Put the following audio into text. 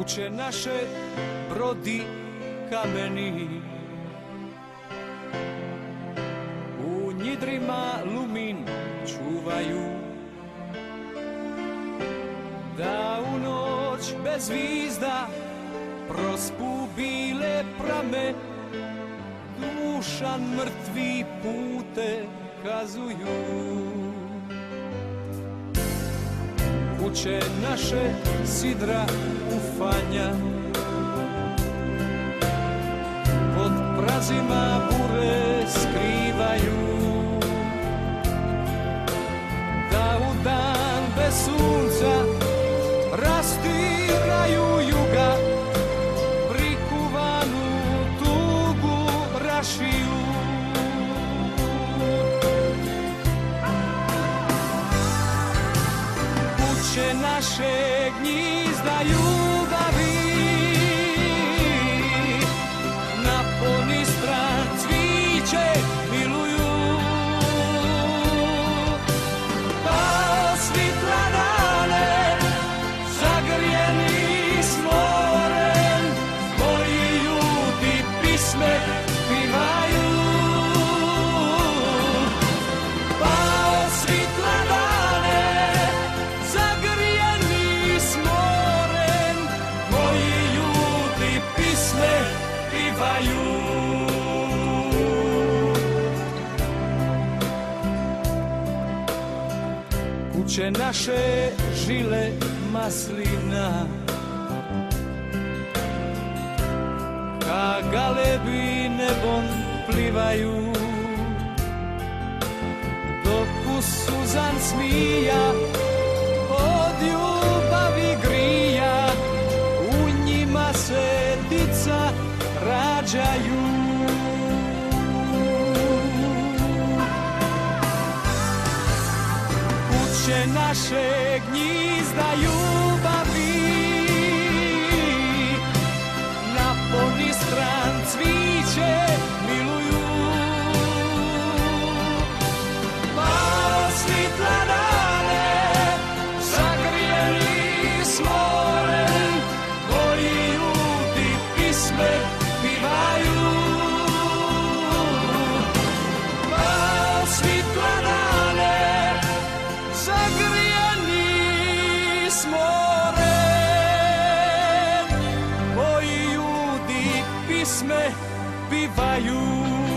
kuće naše brodi kameni. U njidrima lumin čuvaju. Da u noć bez zvizda prospu bile prame Dušan mrtvi pute kazuju. Kuće naše sidra ufanja Pod prazima bure skrivaju. Da u dan bez sunca rastiraju kuće naše gnjizda ljubavi Na Kuće naše žile maslina. Ka galebi nebom plivaju Dok u suzan smija Od ljubavi grija U njima se dica rađaju Kuće naše gnjizda ljubavi Na sme bývajú.